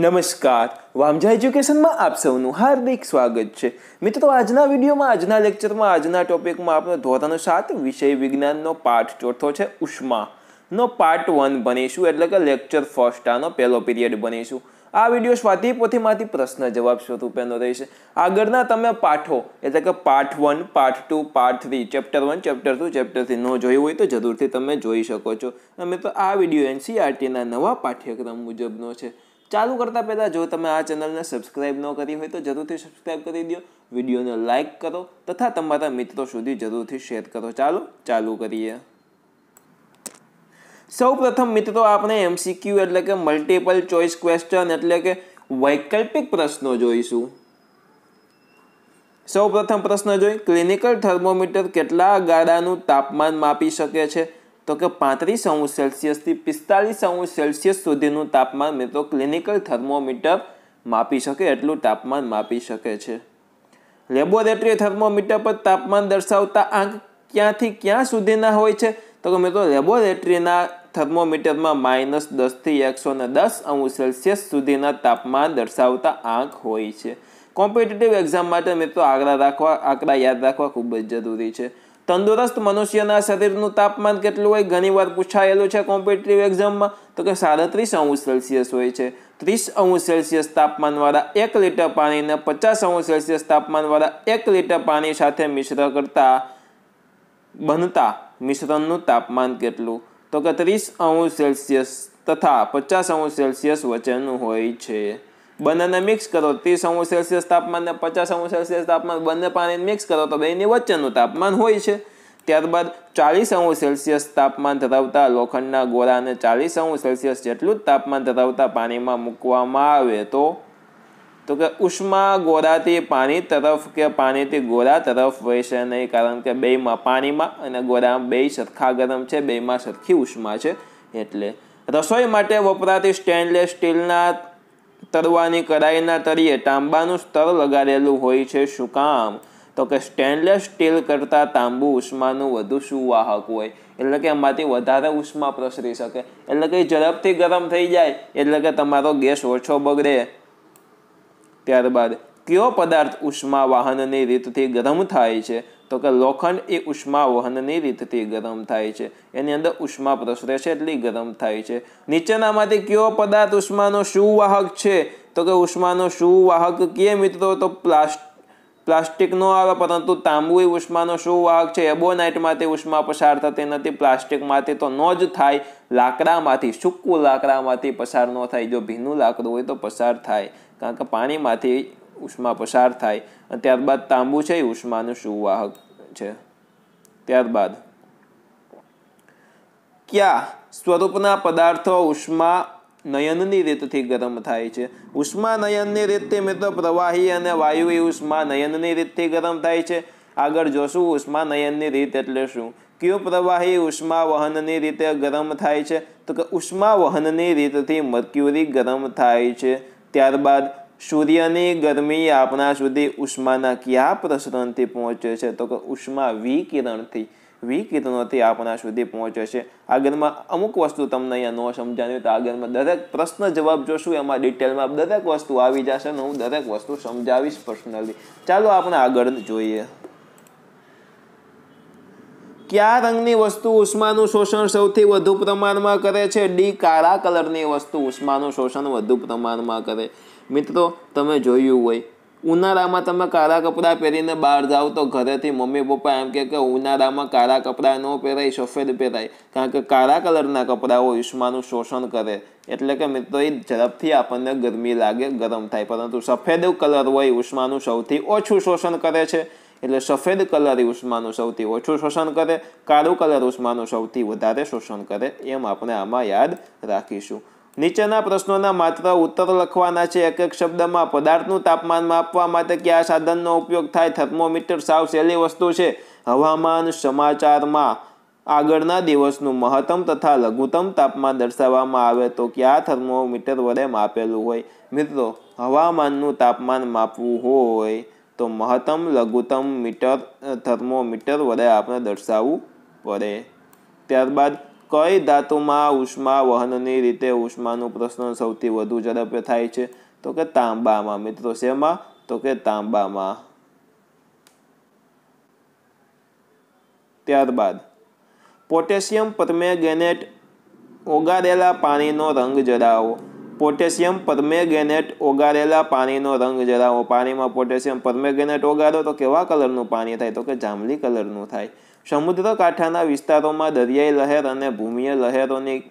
નમસ્કાર. વામજા એજ્યુકેશનમાં આપ સૌનું હાર્દિક સ્વાગત છે. મિત્રો આજના વિડીયોમાં, આજના લેક્ચરમાં, આજના ટોપિકમાં આપણે ધોરણ સાત વિષય વિજ્ઞાનનો પાઠ ચોથો છે ઉષ્મા નો પાર્ટ વન ભણીશું, એટલે કે લેક્ચર ફર્સ્ટ આનો પહેલો પીરિયડ ભણીશું. આ વીડિયો સ્વાતિ પોથીમાંથી પ્રશ્ન જવાબ સ્વરૂપેનો રહેશે. આગળના તમે પાઠો, એટલે કે પાઠ one, part two, part three, chapter one, chapter two, chapter three ન જોયું હોય તો જરૂરથી તમે જોઈ શકો છો. અને તો આ વીડિયો એનસીઆરટીના નવા પાઠ્યક્રમ મુજબનો છે. ચાલુ કરતા પહેલાં જો તમે આ ચેનલને સબસ્ક્રાઈબ ન કરી હોય તો જરૂરથી સબસ્ક્રાઈબ કરી દો. વિડીયોને લાઇક કરો તથા તમારા મિત્રો સુધી જરૂરથી શેર કરો. ચાલો, ચાલુ કરીએ. સૌ પ્રથમ મિત્રો આપણે એમસીક્યુ એટલે કે મલ્ટિપલ ચોઇસ ક્વેશ્ચન એટલે કે વૈકલ્પિક પ્રશ્નો જોઈશું. સૌ પ્રથમ પ્રશ્ન જોઈ ક્લિનિકલ થર્મોમીટર કેટલા ગાળાનું તાપમાન માપી શકે છે? તો કે પાંત્રીસ અંશ સેલ્સિયસથી પિસ્તાલીસ અંશ સેલ્સિયસ સુધીનું તાપમાન મિત્રો ક્લિનિકલ થર્મોમીટર માપી શકે, એટલું તાપમાન માપી શકે છે. લેબોરેટરી થર્મોમીટર પર તાપમાન દર્શાવતા આંક ક્યાંથી ક્યાં સુધીના હોય છે? તો કે મિત્રો લેબોરેટરીના થર્મોમીટરમાં માઇનસ દસથી એકસો ને દસ અંશ સેલ્સિયસ સુધીના તાપમાન દર્શાવતા આંક હોય છે. કોમ્પિટિટિવ એક્ઝામ માટે મિત્રો આંકડા રાખવા, આંકડા યાદ રાખવા ખૂબ જ જરૂરી છે. તંદુરસ્ત મનુષ્યના શરીરનું તાપમાન કેટલું હોય? ઘણીવાર પૂછાયેલું છે કોમ્પિટિટિવ એક્ઝામમાં. તો કે સાડત્રીસ અંશ સેલ્સિયસ હોય છે. ત્રીસ અંશ સેલ્સિયસ તાપમાનવાળા એક લીટર પાણીને પચાસ અંશ સેલ્સિયસ તાપમાનવાળા એક લીટર પાણી સાથે મિશ્ર કરતા બનતા મિશ્રણનું તાપમાન કેટલું? તો કે ત્રીસ અંશ સેલ્સિયસ તથા પચાસ અંશ સેલ્સિયસ વચ્ચેનું હોય છે. બંનેને મિક્સ કરો, ત્રીસ અંશ સેલ્સિયસ તાપમાન ને પચાસ અંશ સેલ્સિયસ તાપમાન બંને પાણી મિક્સ કરો તો બેની વચ્ચેનું તાપમાન હોય છે. ત્યારબાદ ચાલીસ અંશ સેલ્સિયસ તાપમાન ધરાવતા લોખંડના ગોળાને ચાલીસ અંશ સેલ્સિયસ જેટલું જ તાપમાન ધરાવતા પાણીમાં મૂકવામાં આવે તો? તો કે ઉષ્મા ગોળાથી પાણી તરફ કે પાણીથી ગોળા તરફ વહેશે નહીં, કારણ કે બેમાં પાણીમાં અને ગોળામાં બે સરખા ગરમ છે બેમાં સરખી ઉષ્મા છે. એટલે રસોઈ માટે વપરાતી સ્ટેનલેસ સ્ટીલના તળવાની કડાઈના તળિયે તાંબાનું સ્તર લગાડેલું હોય છે શું કામ? તો કે સ્ટેનલેસ સ્ટીલ કરતાં તાંબુ ઉષ્માનું વધુ સુવાહક હોય. એટલે કે એમાંથી વધારે ઉષ્મા પ્રસરી શકે. એટલે કે ઝડપથી ગરમ થઈ જાય, એટલે કે તમારો ગેસ ઓછો બગડે. ત્યારબાદ કયો પદાર્થ ઉષ્મા વાહનની રીતથી ગરમ થાય છે? તો કે લોખંડ એ ઉષ્મા વહનની રીતથી ગરમ થાય છે. એની અંદર ઉષ્મા પ્રસરે છે એટલી ગરમ થાય છે. નીચેનામાંથી કયો પદાર્થ ઉષ્માનો સુવાહક છે? તો કે ઉષ્માનો સુવાહક કે મિત્રો તો પ્લાસ્ટ પ્લાસ્ટિક નો આવે, પરંતુ તાંબુ એ ઉષ્માનો સુવાહક છે. એબોનાઇટમાંથી ઉષ્મા પસાર થતી નથી, પ્લાસ્ટિકમાંથી તો ન જ થાય. લાકડામાંથી, સૂકું લાકડામાંથી પસાર ન થાય. જો ભીનું લાકડું હોય તો પસાર થાય. કારણ કે પાણીમાંથી ઉષ્મા પસાર થાય અને ત્યારબાદ તાંબુ છે એ ઉષ્માનું સુવાહક છે. ત્યારબાદ ક્યા સ્વરૂપના પદાર્થો ઉષ્મા નયનની રીતથી ગરમ થાય છે? ઉષ્મા નયનની રીતથી મિત્રો પ્રવાહી અને વાયુ ઉષ્મા નયનની રીતથી ગરમ થાય છે. આગળ જોશું ઉષ્મા નયનની રીત એટલે શું? કયું પ્રવાહી ઉષ્મા વહનની રીતે ગરમ થાય છે? તો કે ઉષ્મા વહનની રીતથી મર્ક્યુરી ગરમ થાય છે. ત્યારબાદ સૂર્યની ગરમી આપણા સુધી ઉષ્માના કયા પ્રસરણથી પહોંચે છે? તો કે ઉષ્મા વિકિરણથી, વિકિરણોથી આપણા સુધી પહોંચે છે. આગળમાં અમુક વસ્તુ તમને અહીંયા ન સમજાવી તો આગળમાં દરેક પ્રશ્ન જવાબ જોશું. એમાં ડિટેલમાં દરેક વસ્તુ આવી જશે ને હું દરેક વસ્તુ સમજાવીશ પર્સનલી ચાલો આપણે આગળ જોઈએ. કયા રંગની વસ્તુ ઉષ્માનું શોષણ સૌથી વધુ પ્રમાણમાં કરે છે? ડી કાળા કલરની વસ્તુ ઉષ્માનું શોષણ વધુ પ્રમાણમાં કરે. મિત્રો તમે જોયું હોય. ઉનાળામાં તમે કાળા કપડાં પહેરીને બહાર જાઓ તો ઘરેથી મમ્મી પપ્પા એમ કે ઉનાળામાં કાળા કપડાં ન પહેરાય, સફેદ પહેરાય. કારણ કે કાળા કલરના કપડાઓ ઉષ્માનું શોષણ કરે. એટલે કે મિત્રો, એ ઝડપથી આપણને ગરમી લાગે, ગરમ થાય. પરંતુ સફેદ કલર હોય, ઉષ્માનું સૌથી ઓછું શોષણ કરે છે. એટલે સફેદ કલર ઉષ્માનું સૌથી ઓછું શોષણ કરે. કાળું કલર ઉષ્માનું સૌથી વધારે શોષણ કરે. એમ આપણે આમાં યાદ રાખીશું. નીચેના પ્રશ્નોના માત્ર ઉત્તર લખવાના છે. એક એક શબ્દમાં પદાર્થનું તાપમાન માપવા માટે કયા સાધનનો ઉપયોગ થાય? થર્મોમીટર સાવ સહેલી વસ્તુ છે. હવામાન સમાચારમાં આગળના દિવસનું મહત્તમ તથા લઘુત્તમ તાપમાન દર્શાવવામાં આવે તો કયા થર્મોમીટર વડે માપેલું હોય? મિત્રો, હવામાનનું તાપમાન માપવું હોય તો મહત્તમ લઘુત્તમ મીટર થર્મોમીટર વડે આપણે દર્શાવવું પડે. ત્યારબાદ કઈ ધાતુમાં ઉષ્મા વહનની રીતે ઉષ્માનું પ્રશ્ન સૌથી વધુ ઝડપે થાય છે? તો કે તાંબામાં. મિત્રો, શેમાં? તો કે તાંબામાં. ત્યારબાદ, પોટેશિયમ પરમેગેનેટ ઓગારેલા પાણીનો રંગ જડાવો પોટેશિયમ પરમેગેનેટ ઓગારેલા પાણીનો રંગ જડાવો પાણીમાં પોટેશિયમ પરમેગેનેટ ઓગાડો તો કેવા કલરનું પાણી થાય? તો કે જાંબલી કલરનું થાય. સમુદ્ર કાંઠાના વિસ્તારોમાં દરિયાઈ લહેર અને ભૂમિય લહેરોની,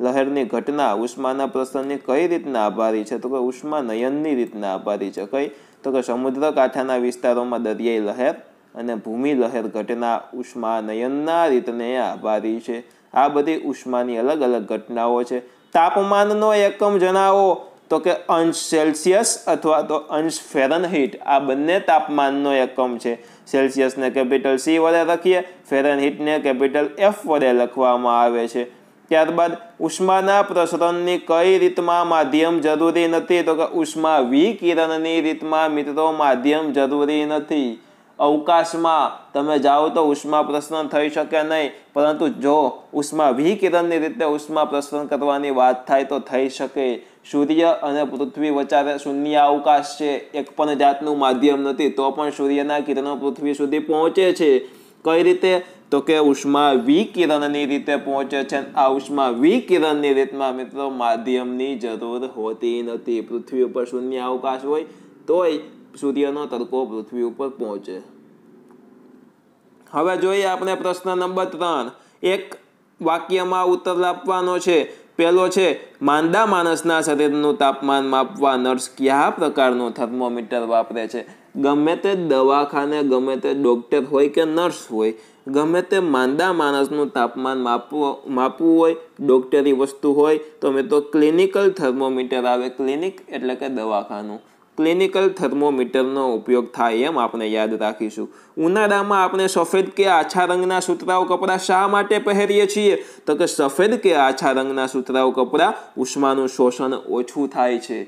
લહેરની ઘટના ઉષ્માના પ્રસરણની કઈ રીતના આભારી છે? તો કે ઉષ્મા નયનની રીતના આભારી છે કઈ? તો કે સમુદ્ર કાંઠાના વિસ્તારોમાં દરિયાઈ લહેર અને ભૂમિ લહેર ઘટના ઉષ્મા નયનના રીતને આભારી છે. આ બધી ઉષ્માની અલગ અલગ ઘટનાઓ છે. તાપમાનનો એકમ જણાવો. તો કે અંશ સેલ્સિયસ અથવા તો અંશ ફેરનહીટ, આ બંને તાપમાનનો એકમ છે. સેલ્સિયસને કેપિટલ સી વડે લખીએ, ફેરનહીટને કેપિટલ એફ વડે લખવામાં આવે છે. ત્યારબાદ ઉષ્માના પ્રસરણની કઈ રીતમાં માધ્યમ જરૂરી નથી? તો કે ઉષ્મા વિકિરણની રીતમાં મિત્રો માધ્યમ જરૂરી નથી. અવકાશમાં તમે જાઓ તો ઉષ્મા પ્રસરણ થઈ શકે નહીં, પરંતુ જો ઉષ્મા વિકિરણની રીતે ઉષ્મા પ્રસરણ કરવાની વાત થાય તો થઈ શકે. સૂર્ય અને પૃથ્વી વચ્ચે શૂન્ય અવકાશ છે, એક પણ જાતનું માધ્યમ નથી, તો પણ સૂર્યના કિરણો પૃથ્વી સુધી પહોંચે છે. કઈ રીતે? તો કે ઉષ્મા વિકિરણની રીતે પહોંચે છે. આ ઉષ્મા વિકિરણની રીતમાં મિત્રો માધ્યમની જરૂર હોતી નથી. પૃથ્વી ઉપર શૂન્ય અવકાશ હોય તોય સૂર્યનો તડકો પૃથ્વી ઉપર પહોંચે. હવે જોઈએ આપણે પ્રશ્ન નંબર ત્રણ. એક વાક્યમાં ઉત્તર આપવાનો છે. પહેલો છે, માંદા માણસના શરીરનું તાપમાન માપવા નર્સ કયા પ્રકારનું થર્મોમીટર વાપરે છે? ગમે તે દવાખાને, ગમે તે ડૉક્ટર હોય કે નર્સ હોય, ગમે તે માંદા માણસનું તાપમાન માપવું માપવું હોય, ડોક્ટરી વસ્તુ હોય, તો મેં તો ક્લિનિકલ થર્મોમીટર આવે, ક્લિનિક એટલે કે દવાખાનું. ક્લિનિકલ થર્મોમીટરનો ઉપયોગ થાય એમ આપણે યાદ રાખીશું. ઉનાળામાં આપણે સફેદ કે આછા રંગના સુતરાઉ કપડાં શા માટે પહેરીએ છીએ? તો કે સફેદ કે આછા રંગના સુતરાઉ કપડાં ઉષ્માનું શોષણ ઓછું થાય છે.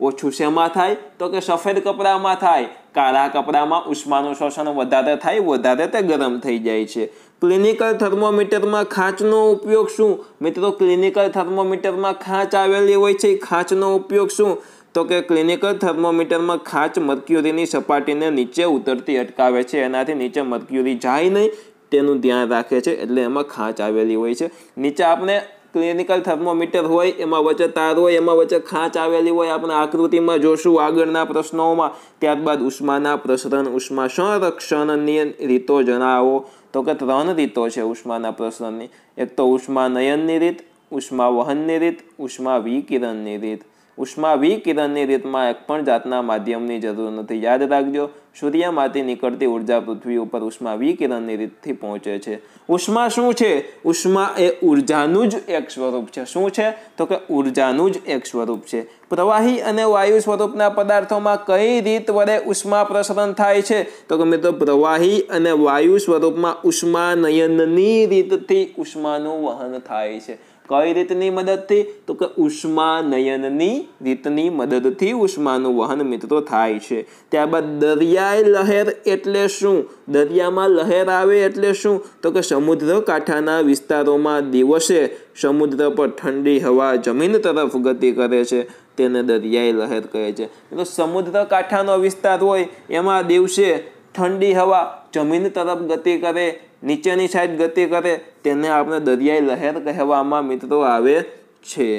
ઓછું શેમાં થાય? તો કે સફેદ કપડામાં થાય. કાળા કપડામાં ઉષ્માનું શોષણ વધારે થાય, વધારે તે ગરમ થઈ જાય છે. ક્લિનિકલ થર્મોમીટરમાં ખાંચનો ઉપયોગ શું? મિત્રો ક્લિનિકલ થર્મોમીટરમાં ખાંચ આવેલી હોય છે ખાંચનો ઉપયોગ શું? તો કે ક્લિનિકલ થર્મોમીટરમાં ખાંચ મર્ક્યુરીની સપાટીને નીચે ઉતરતી અટકાવે છે. એનાથી નીચે મર્ક્યુરી જાય નહીં, તેનું ધ્યાન રાખે છે. એટલે એમાં ખાંચ આવેલી હોય છે. નીચે આપણે ક્લિનિકલ થર્મોમીટર હોય, એમાં વચ્ચે તાર હોય, એમાં વચ્ચે ખાંચ આવેલી હોય, આપણે આકૃતિમાં જોશું આગળના પ્રશ્નોમાં. ત્યારબાદ ઉષ્માના પ્રસરણ, ઉષ્મા સંરક્ષણની રીતો જણાવો. તો કે ત્રણ રીતો છે ઉષ્માના પ્રસરણની. એક તો ઉષ્મા નયનની રીત ઉષ્મા વહનની રીત ઉષ્મા વિકિરણની રીત. ઉષ્મા વિકિરણની રીતમાં એક પણ જાતના માધ્યમની જરૂર નથી. યાદ રાખજો, સૂર્યમાંથી નીકળતી ઊર્જા પૃથ્વી ઉપર ઉષ્મા વિકિરણની રીતથી પહોંચે છે. ઉષ્મા શું છે? ઉષ્મા એ ઉર્જાનું જ એક સ્વરૂપ છે. શું છે? તો કે ઉર્જાનું જ એક સ્વરૂપ છે. પ્રવાહી અને વાયુ સ્વરૂપના પદાર્થોમાં કઈ રીત વડે ઉષ્મા પ્રસરણ થાય છે? તો કે મિત્રો, પ્રવાહી અને વાયુ સ્વરૂપમાં ઉષ્મા નયનની રીતથી ઉષ્માનું વહન થાય છે. કઈ રીતની મદદથી? તો કે ઉષ્મા નયનની રીતની મદદથી ઉષ્માનું વહન મિત્રો થાય છે. ત્યારબાદ દરિયાઈ લહેર એટલે શું? દરિયામાં લહેર આવે એટલે શું? તો કે સમુદ્ર કાંઠાના વિસ્તારોમાં દિવસે સમુદ્ર પર ઠંડી હવા જમીન તરફ ગતિ કરે છે. તેને દરિયાઈ લહેર કહે છે. તો સમુદ્ર કાંઠાનો વિસ્તાર હોય, એમાં દિવસે ઠંડી હવા જમીન તરફ ગતિ કરે, નીચેની સાઈડ ગતિ કરે તેને આપણે દરિયાઈ લહેર કહેવામાં મિત્રો આવે છે.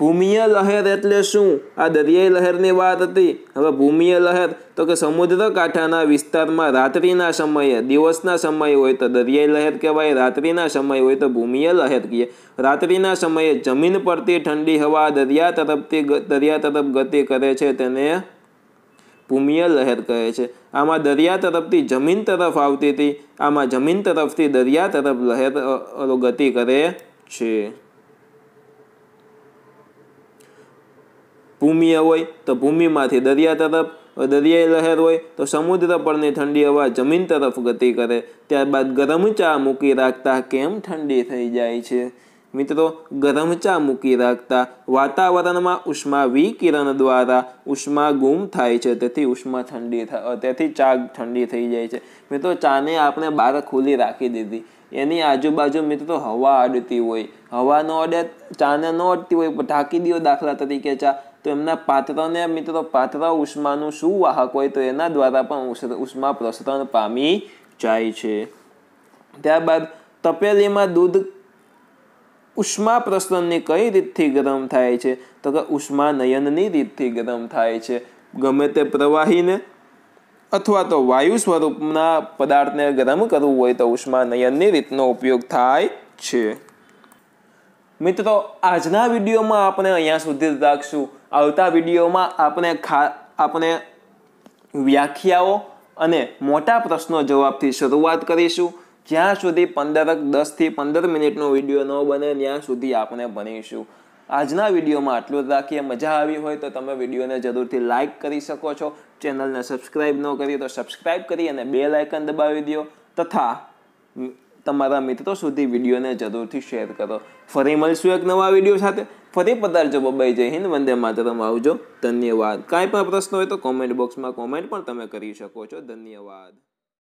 ભૂમિય લહેર એટલે શું? આ દરિયાઈ લહેરની વાત હતી. હવે ભૂમિય લહેર તો કે સમુદ્ર કાંઠાના વિસ્તારમાં રાત્રિના સમયે, દિવસના સમય હોય તો દરિયાઈ લહેર કહેવાય, રાત્રિના સમય હોય તો ભૂમિય લહેર કહીએ. રાત્રિના સમયે જમીન પરથી ઠંડી હવા દરિયા તરફથી દરિયા તરફ ગતિ કરે છે તેને ભૂમિય લહેર કહે છે. આમાં દરિયા તરફથી જમીન તરફ આવતી હતી. આમાં જમીન તરફથી દરિયા તરફ લહેર ગતિ કરે છે. ભૂમિય હોય તો ભૂમિમાંથી દરિયા તરફ દરિયાઈ લહેર હોય તો સમુદ્ર પરની ઠંડી હવા જમીન તરફ ગતિ કરે. ત્યારબાદ ગરમ ચા મૂકી રાખતા કેમ ઠંડી થઈ જાય છે? મિત્રો, ગરમ ચા મૂકી રાખતા વાતાવરણમાં ઉષ્મા વિકિરણ દ્વારા ઉષ્મા ગુમ થાય છે, તેથી ઉષ્મા ઠંડી તેથી ચા ઠંડી થઈ જાય છે. મિત્રો, ચાને આપણે બહાર ખુલ્લી રાખી દીધી. એની આજુબાજુ મિત્રો હવા અડતી હોય. હવા ન અડે, ચાને ન અડતી હોય ઢાંકી દો દાખલા તરીકે ચા. તો એમના પાત્રને મિત્રો, પાત્ર ઉષ્માનું શું વાહક હોય, તો એના દ્વારા પણ ઉષ્મા પ્રસરણ પામી જાય છે. ત્યારબાદ તપેલીમાં દૂધ ઉષ્મા પ્રસરણની કઈ રીતથી ગરમ થાય છે? તો કે ઉષ્મા નયનની રીતથી ગરમ થાય છે. ગમે તે પ્રવાહીને અથવા તો વાયુ સ્વરૂપના પદાર્થને ગરમ કરવું હોય તો ઉષ્મા નયનની રીતનો ઉપયોગ થાય છે. મિત્રો, આજના વિડીયોમાં આપણે અહીંયા સુધી રાખશું. આવતા વિડીયોમાં આપણે ખા, આપણે વ્યાખ્યાઓ અને મોટા પ્રશ્નો જવાબથી શરૂઆત કરીશું. જ્યાં સુધી પંદર દસથી પંદર મિનિટનો વીડિયો ન બને, ત્યાં સુધી આપણે ભણીશું. આજના વિડીયોમાં આટલું જ રાખીએ. મજા આવી હોય તો તમે વિડીયોને જરૂરથી લાઇક કરી શકો છો. ચેનલને સબસ્ક્રાઇબ ન કરી તો સબસ્ક્રાઇબ કરી અને બે લાઇકન દબાવી દો. તથા તમારા મિત્રો સુધી વિડીયોને જરૂરથી શેર કરો. ફરી મળશું એક નવા વીડિયો સાથે. ફરી પધારજો બબાઈ જય હિન્દ. વંદે માતરમ. આવજો. ધન્યવાદ. કાંઈ પણ પ્રશ્ન હોય તો કોમેન્ટ બોક્સમાં કોમેન્ટ પણ તમે કરી શકો છો. ધન્યવાદ.